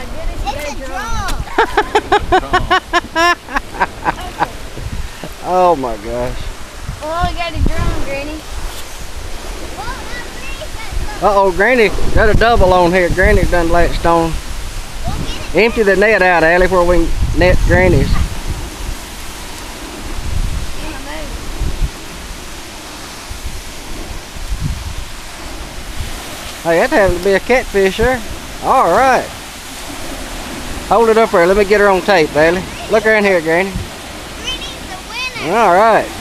oh my gosh. Oh, we got a drum, Granny. Uh-oh, Granny got a double on here. Granny done latched on. Empty the net out, Allie, where we net Granny's. Hey, that happened to be a catfisher. All right. Hold it up there. Let me get her on tape, Bailey. Look around here, Granny. Granny's the winner. All right.